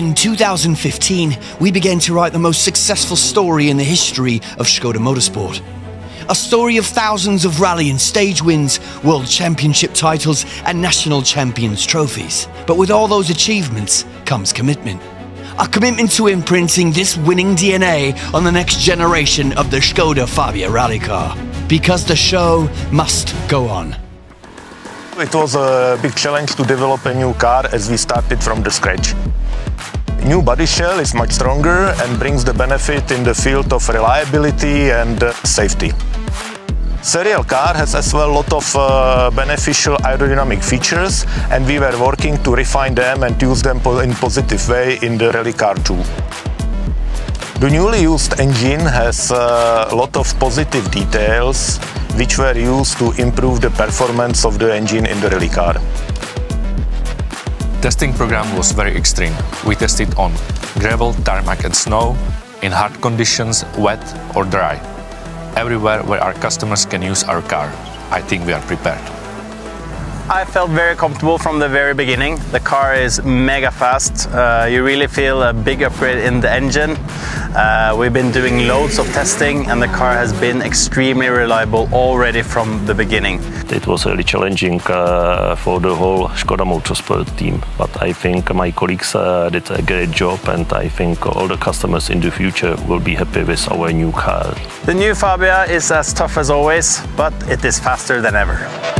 In 2015, we began to write the most successful story in the history of Skoda Motorsport. A story of thousands of rally and stage wins, world championship titles, and national champions trophies. But with all those achievements comes commitment. A commitment to imprinting this winning DNA on the next generation of the Skoda Fabia rally car. Because the show must go on. It was a big challenge to develop a new car as we started from the scratch. New body shell is much stronger and brings the benefit in the field of reliability and uh, safety. Serial car has as well a lot of uh, beneficial aerodynamic features and we were working to refine them and use them in positive way in the rally car too. The newly used engine has uh, a lot of positive details which were used to improve the performance of the engine in the rally car. Testing program was very extreme. We tested on gravel, tarmac and snow, in hard conditions, wet or dry. Everywhere where our customers can use our car. I think we are prepared. I felt very comfortable from the very beginning. The car is mega fast. Uh, you really feel a big upgrade in the engine. Uh, we've been doing loads of testing and the car has been extremely reliable already from the beginning. It was really challenging uh, for the whole Skoda Motorsport team, but I think my colleagues uh, did a great job and I think all the customers in the future will be happy with our new car. The new Fabia is as tough as always, but it is faster than ever.